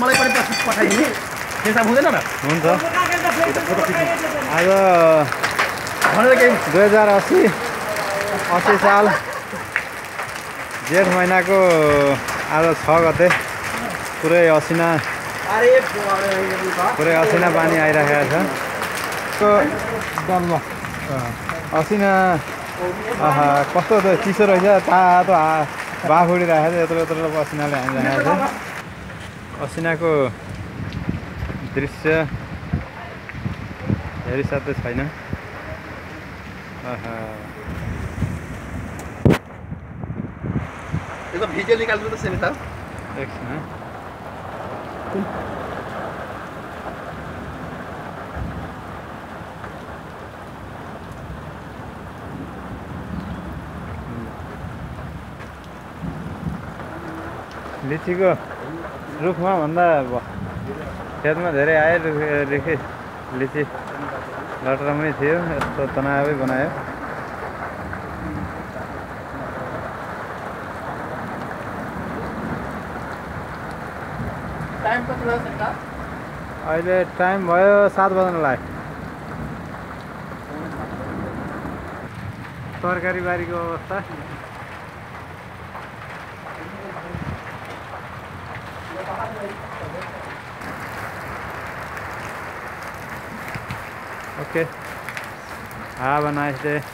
मलाई पनि पछि पठाइदिने। हिसाब हुँदैन न हुन्छ। आज दुई हजार असी असी साल। जेठ महिनाको आज छ गते। पुरै असिना पुरै असिना पानी आइराखेको छ। असिना आहा कस्तो त चिसो रहेछ। तातो हा बाफ उडिरहेको छ। यत्रो यत्रो असिनाले हामीरहेको छ असिनाको दृश्य हेरिसाध्य छैन। भिडियो निकाल्नु त साहब एकछिन। लिचीको रुखमा भन्दा खेतमा धेरै आयो रुख- रुखी लिची लटरमै थियो यस्तो तनावै बनायो। अहिले टाइम भयो सात बज्नलाई तरकारी बारीको अवस्था। Okay have a nice day